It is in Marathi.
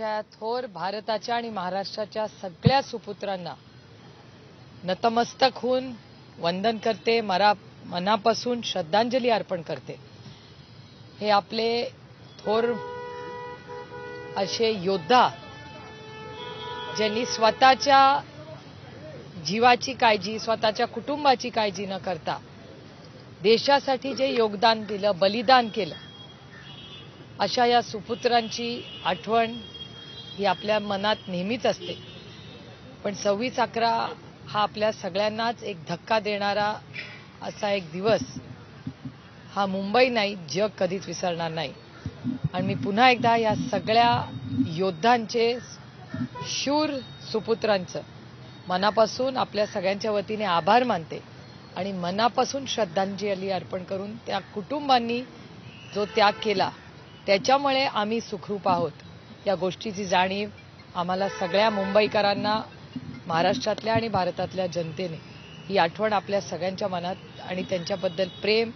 या थोर भारताच्या आणि महाराष्ट्राच्या सगळ्या सुपुत्रांना नतमस्तक होऊन वंदन करते मरा मनापासून श्रद्धांजली अर्पण करते. हे आपले थोर असे योद्धा ज्यांनी स्वतःच्या जीवाची काळजी स्वतःच्या कुटुंबाची काळजी न करता देशासाठी जे योगदान दिलं बलिदान केलं अशा या सुपुत्रांची आठवण ही आपल्या मनात नेहमीच असते. पण सव्वीस अकरा हा आपल्या सगळ्यांनाच एक धक्का देणारा असा एक दिवस हा मुंबई नाही जग कधीच विसरणार नाही. आणि मी पुन्हा एकदा या सगळ्या योद्धांचे शूर सुपुत्रांचं मनापासून आपल्या सगळ्यांच्या वतीने आभार मानते आणि मनापासून श्रद्धांजली अर्पण करून त्या कुटुंबांनी जो त्याग केला त्याच्यामुळे आम्ही सुखरूप आहोत. या गोष्टीची जाणीव आम्हाला सगळ्या मुंबईकरांना महाराष्ट्रातल्या आणि भारतातल्या जनतेने. ही आठवण आपल्या सगळ्यांच्या मनात आणि त्यांच्याबद्दल प्रेम